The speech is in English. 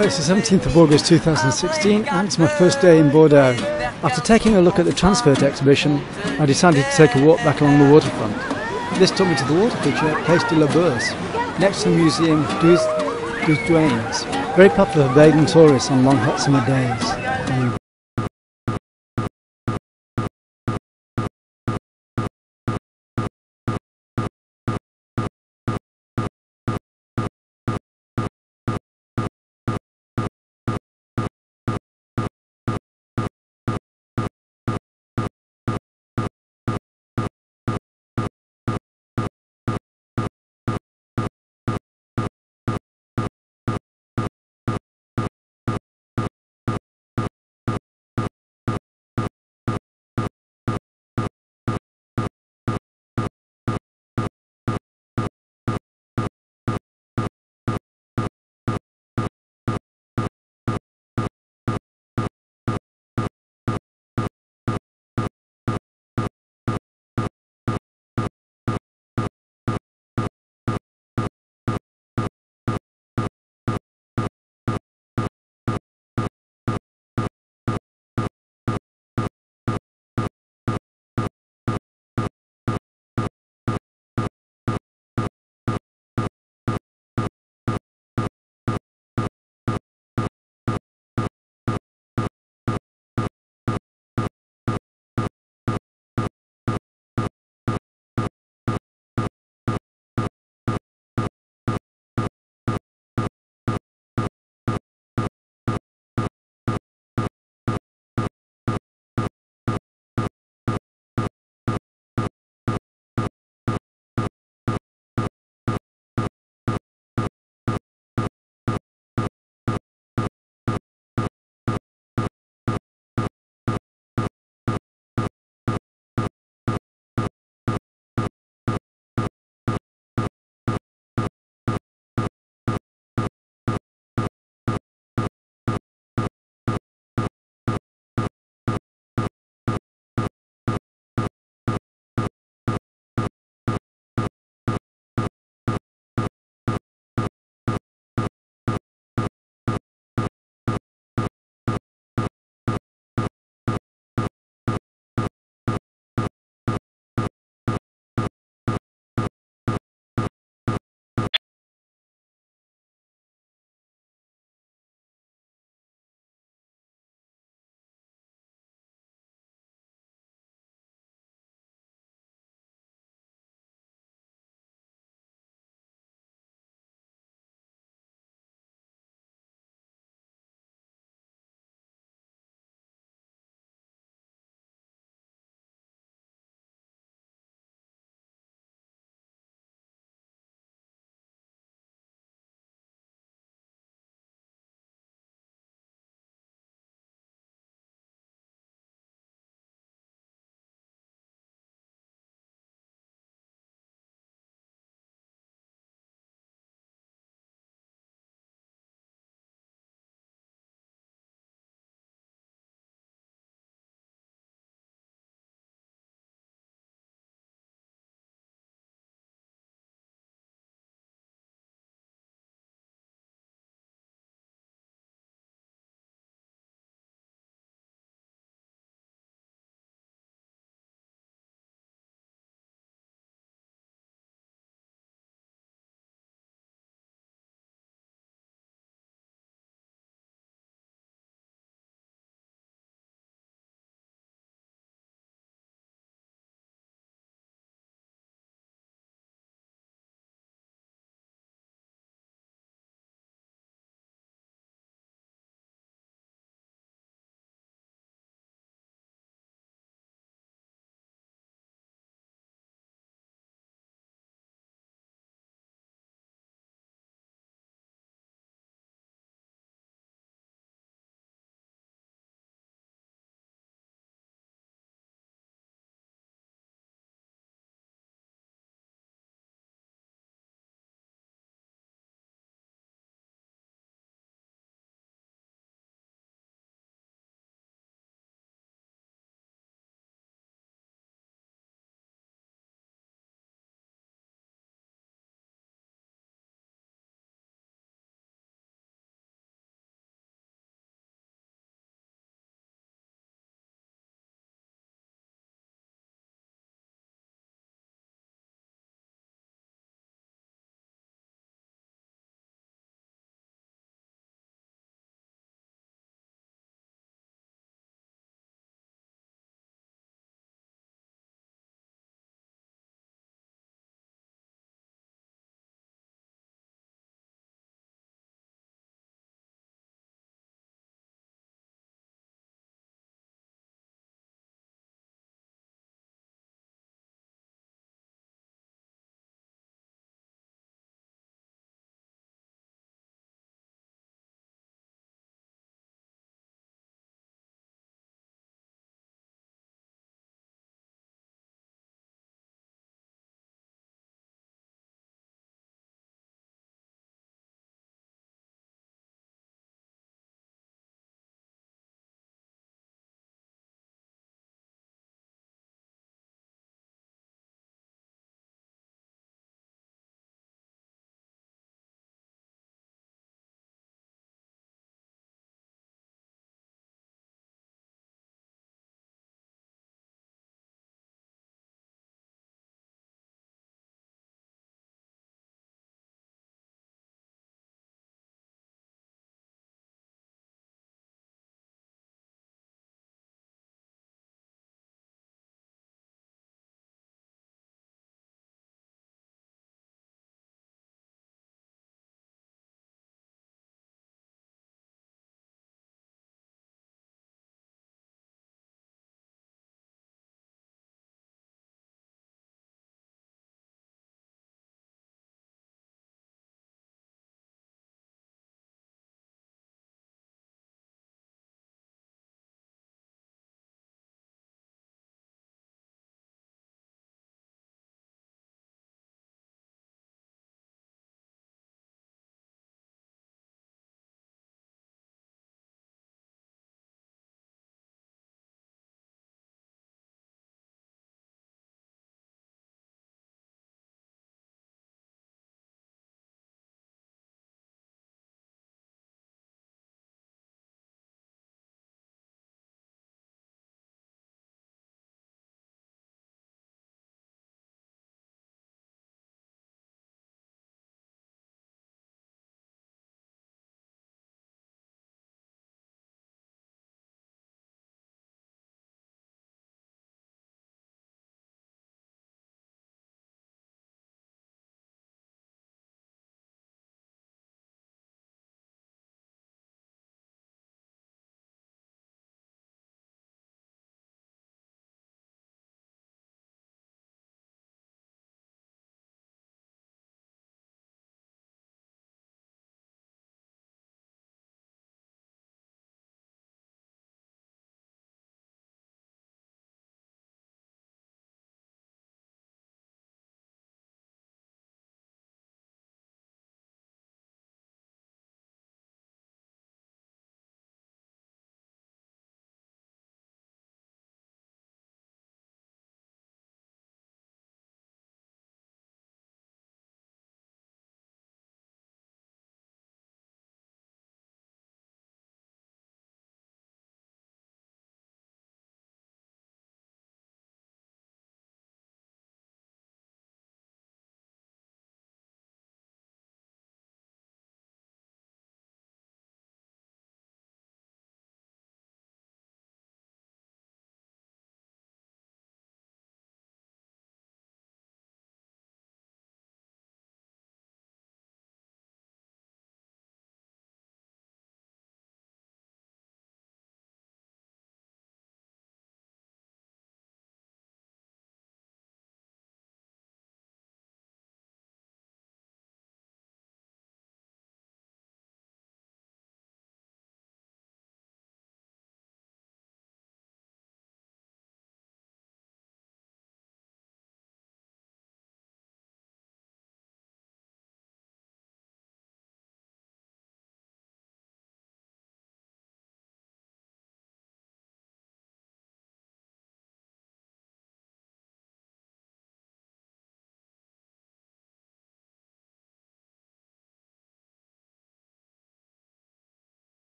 It's the 17th of August 2016 and it's my first day in Bordeaux. After taking a look at the Transfert exhibition, I decided to take a walk back along the waterfront. This took me to the water feature at Place de la Bourse, next to the Museum des, Douanes, very popular for bathing tourists on long hot summer days.